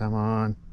Come on.